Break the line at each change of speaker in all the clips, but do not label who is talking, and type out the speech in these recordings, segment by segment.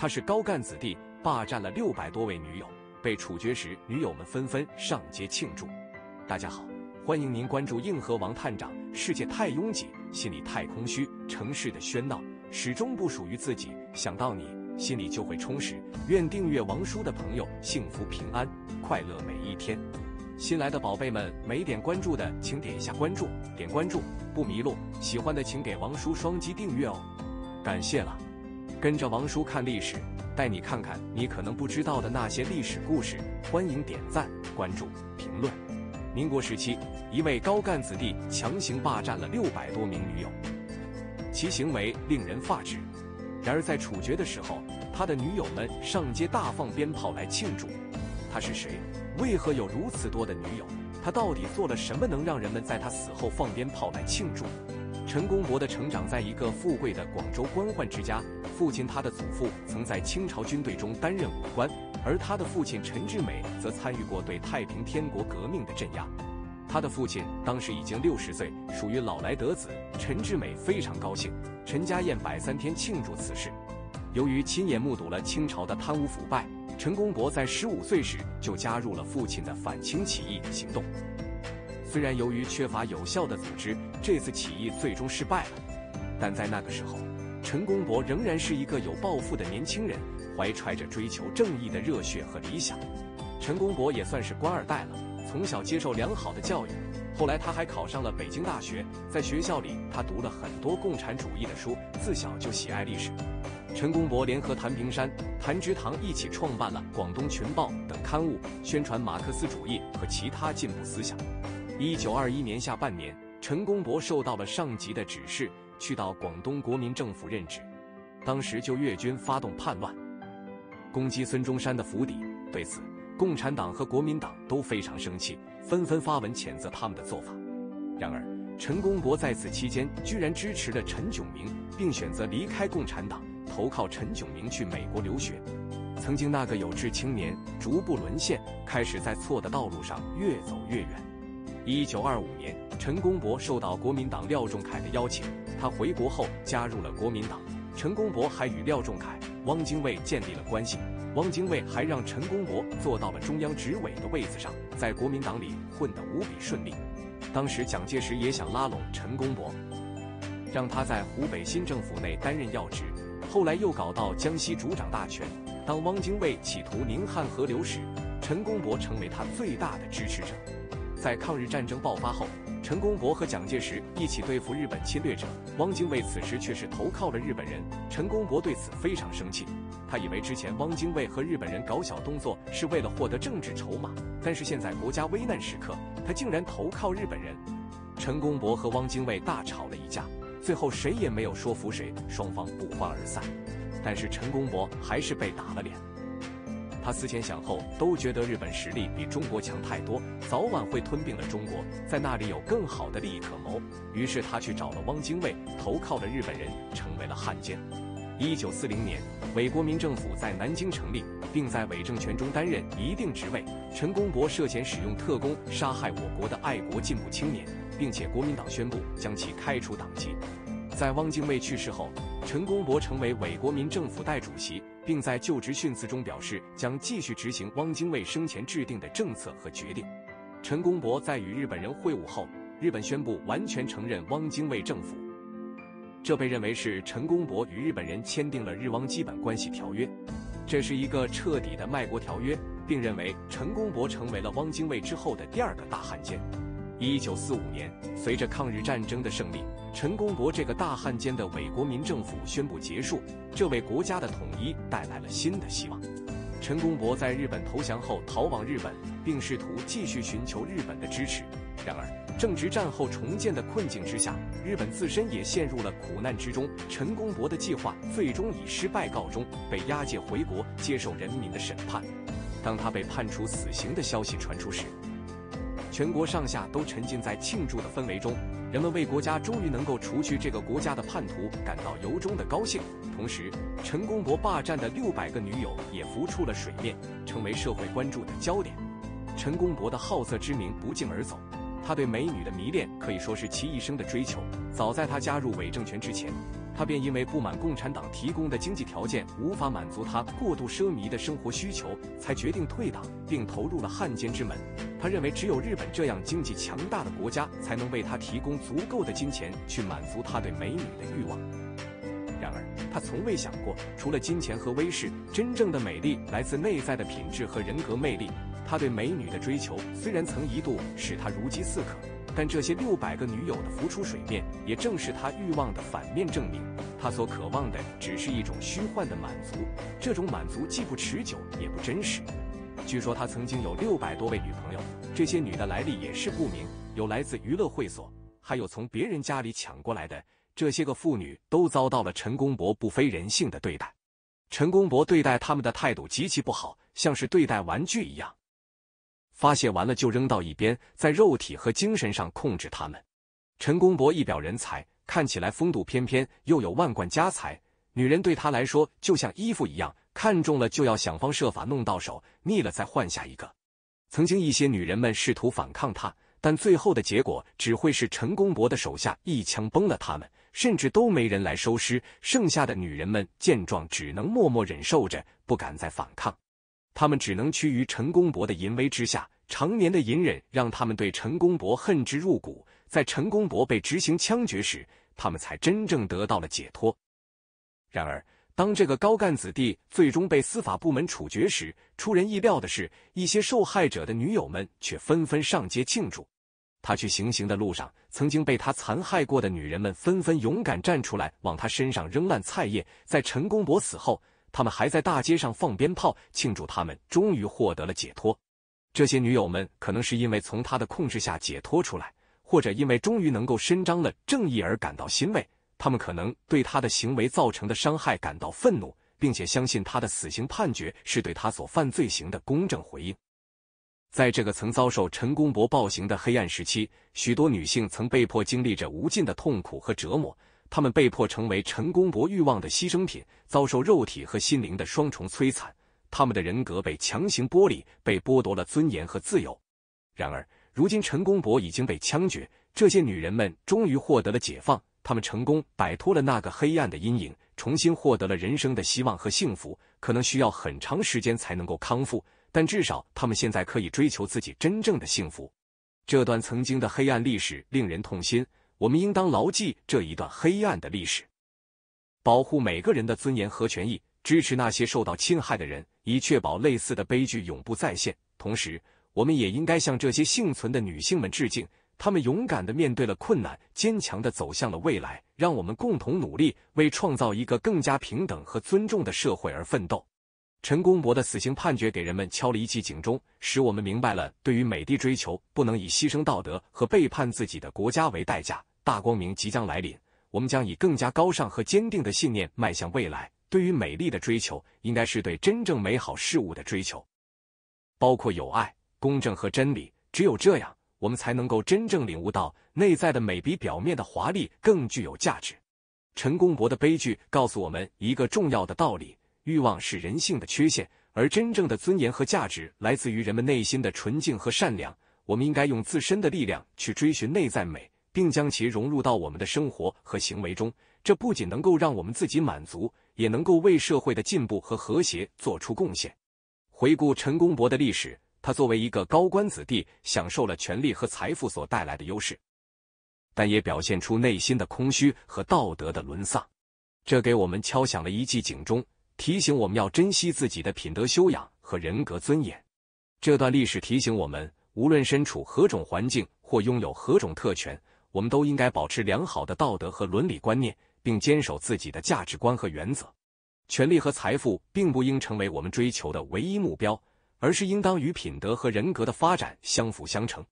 他是高干子弟，霸占了六百多位女友，被处决时，女友们纷纷上街庆祝。大家好，欢迎您关注硬核王探长。世界太拥挤，心里太空虚，城市的喧闹始终不属于自己，想到你，心里就会充实。愿订阅王叔的朋友幸福平安，快乐每一天。新来的宝贝们，没点关注的，请点一下关注，点关注不迷路。喜欢的请给王叔双击订阅哦，感谢了。跟着王叔看历史，带你看看你可能不知道的那些历史故事。欢迎点赞、关注、评论。民国时期，一位高干子弟强行霸占了六百多名女友，其行为令人发指。然而在处决的时候，他的女友们上街大放鞭炮来庆祝。他是谁？为何有如此多的女友？他到底做了什么，能让人们在他死后放鞭炮来庆祝？陈公博的成长在一个富贵的广州官宦之家，父亲他的祖父曾在清朝军队中担任武官，而他的父亲陈志美则参与过对太平天国革命的镇压。他的父亲当时已经六十岁，属于老来得子。陈志美非常高兴，陈家宴摆三天庆祝此事。由于亲眼目睹了清朝的贪污腐败，陈公博在十五岁时就加入了父亲的反清起义行动。虽然由于缺乏有效的组织，这次起义最终失败了，但在那个时候，陈公博仍然是一个有抱负的年轻人，怀揣着追求正义的热血和理想。陈公博也算是官二代了，从小接受良好的教育，后来他还考上了北京大学，在学校里他读了很多共产主义的书，自小就喜爱历史。陈公博联合谭平山、谭植堂一起创办了《广东群报》等刊物，宣传马克思主义和其他进步思想。一九二一年下半年，陈公博受到了上级的指示，去到广东国民政府任职。当时就粤军发动叛乱，攻击孙中山的府邸。对此，共产党和国民党都非常生气，纷纷发文谴责他们的做法。然而，陈公博在此期间居然支持了陈炯明，并选择离开共产党，投靠陈炯明去美国留学。曾经那个有志青年，逐步沦陷，开始在错的道路上越走越远。一九二五年，陈公博受到国民党廖仲恺的邀请，他回国后加入了国民党。陈公博还与廖仲恺、汪精卫建立了关系，汪精卫还让陈公博坐到了中央执委的位子上，在国民党里混得无比顺利。当时蒋介石也想拉拢陈公博，让他在湖北新政府内担任要职，后来又搞到江西主掌大权。当汪精卫企图宁汉合流时，陈公博成为他最大的支持者。在抗日战争爆发后，陈公博和蒋介石一起对付日本侵略者。汪精卫此时却是投靠了日本人，陈公博对此非常生气。他以为之前汪精卫和日本人搞小动作是为了获得政治筹码，但是现在国家危难时刻，他竟然投靠日本人。陈公博和汪精卫大吵了一架，最后谁也没有说服谁，双方不欢而散。但是陈公博还是被打了脸。他思前想后，都觉得日本实力比中国强太多，早晚会吞并了中国，在那里有更好的利益可谋。于是他去找了汪精卫，投靠了日本人，成为了汉奸。一九四零年，伪国民政府在南京成立，并在伪政权中担任一定职位。陈公博涉嫌使用特工杀害我国的爱国进步青年，并且国民党宣布将其开除党籍。在汪精卫去世后，陈公博成为伪国民政府代主席。并在就职训词中表示，将继续执行汪精卫生前制定的政策和决定。陈公博在与日本人会晤后，日本宣布完全承认汪精卫政府，这被认为是陈公博与日本人签订了日汪基本关系条约，这是一个彻底的卖国条约，并认为陈公博成为了汪精卫之后的第二个大汉奸。一九四五年，随着抗日战争的胜利，陈公博这个大汉奸的伪国民政府宣布结束，这为国家的统一带来了新的希望。陈公博在日本投降后逃往日本，并试图继续寻求日本的支持。然而，正值战后重建的困境之下，日本自身也陷入了苦难之中。陈公博的计划最终以失败告终，被押解回国接受人民的审判。当他被判处死刑的消息传出时，全国上下都沉浸在庆祝的氛围中，人们为国家终于能够除去这个国家的叛徒感到由衷的高兴。同时，陈公博霸占的六百个女友也浮出了水面，成为社会关注的焦点。陈公博的好色之名不胫而走，他对美女的迷恋可以说是其一生的追求。早在他加入伪政权之前，他便因为不满共产党提供的经济条件无法满足他过度奢靡的生活需求，才决定退党，并投入了汉奸之门。他认为只有日本这样经济强大的国家，才能为他提供足够的金钱去满足他对美女的欲望。然而，他从未想过，除了金钱和威势，真正的美丽来自内在的品质和人格魅力。他对美女的追求虽然曾一度使他如饥似渴。但这些六百个女友的浮出水面，也正是他欲望的反面证明。他所渴望的只是一种虚幻的满足，这种满足既不持久，也不真实。据说他曾经有六百多位女朋友，这些女的来历也是不明，有来自娱乐会所，还有从别人家里抢过来的。这些个妇女都遭到了陈公博不非人性的对待。陈公博对待他们的态度极其不好，像是对待玩具一样。发泄完了就扔到一边，在肉体和精神上控制他们。陈公博一表人才，看起来风度翩翩，又有万贯家财。女人对他来说就像衣服一样，看中了就要想方设法弄到手，腻了再换下一个。曾经一些女人们试图反抗他，但最后的结果只会是陈公博的手下一枪崩了他们，甚至都没人来收尸。剩下的女人们见状，只能默默忍受着，不敢再反抗。他们只能屈于陈公博的淫威之下，常年的隐忍让他们对陈公博恨之入骨。在陈公博被执行枪决时，他们才真正得到了解脱。然而，当这个高干子弟最终被司法部门处决时，出人意料的是，一些受害者的女友们却纷纷上街庆祝。他去行刑的路上，曾经被他残害过的女人们纷纷勇敢站出来，往他身上扔烂菜叶。在陈公博死后，他们还在大街上放鞭炮庆祝，他们终于获得了解脱。这些女友们可能是因为从他的控制下解脱出来，或者因为终于能够伸张了正义而感到欣慰。他们可能对他的行为造成的伤害感到愤怒，并且相信他的死刑判决是对他所犯罪行的公正回应。在这个曾遭受陈公博暴行的黑暗时期，许多女性曾被迫经历着无尽的痛苦和折磨。他们被迫成为陈公博欲望的牺牲品，遭受肉体和心灵的双重摧残。他们的人格被强行剥离，被剥夺了尊严和自由。然而，如今陈公博已经被枪决，这些女人们终于获得了解放。她们成功摆脱了那个黑暗的阴影，重新获得了人生的希望和幸福。可能需要很长时间才能够康复，但至少她们现在可以追求自己真正的幸福。这段曾经的黑暗历史令人痛心。我们应当牢记这一段黑暗的历史，保护每个人的尊严和权益，支持那些受到侵害的人，以确保类似的悲剧永不再现。同时，我们也应该向这些幸存的女性们致敬，她们勇敢地面对了困难，坚强地走向了未来。让我们共同努力，为创造一个更加平等和尊重的社会而奋斗。陈公博的死刑判决给人们敲了一记警钟，使我们明白了，对于美的追求，不能以牺牲道德和背叛自己的国家为代价。大光明即将来临，我们将以更加高尚和坚定的信念迈向未来。对于美丽的追求，应该是对真正美好事物的追求，包括友爱、公正和真理。只有这样，我们才能够真正领悟到内在的美比表面的华丽更具有价值。陈公博的悲剧告诉我们一个重要的道理：欲望是人性的缺陷，而真正的尊严和价值来自于人们内心的纯净和善良。我们应该用自身的力量去追寻内在美。并将其融入到我们的生活和行为中，这不仅能够让我们自己满足，也能够为社会的进步和和谐做出贡献。回顾陈公博的历史，他作为一个高官子弟，享受了权力和财富所带来的优势，但也表现出内心的空虚和道德的沦丧，这给我们敲响了一记警钟，提醒我们要珍惜自己的品德修养和人格尊严。这段历史提醒我们，无论身处何种环境或拥有何种特权。我们都应该保持良好的道德和伦理观念，并坚守自己的价值观和原则。权力和财富并不应成为我们追求的唯一目标，而是应当与品德和人格的发展相辅相成。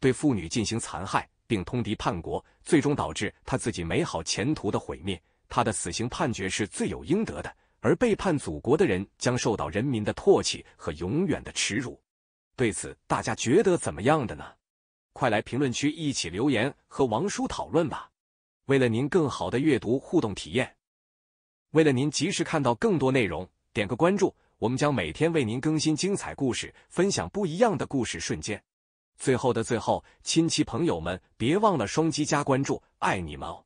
对妇女进行残害，并通敌叛国，最终导致他自己美好前途的毁灭，他的死刑判决是罪有应得的。而背叛祖国的人将受到人民的唾弃和永远的耻辱。对此，大家觉得怎么样的呢？快来评论区一起留言和王叔讨论吧！为了您更好的阅读互动体验，为了您及时看到更多内容，点个关注，我们将每天为您更新精彩故事，分享不一样的故事瞬间。最后的最后，亲戚朋友们别忘了双击加关注，爱你们哦！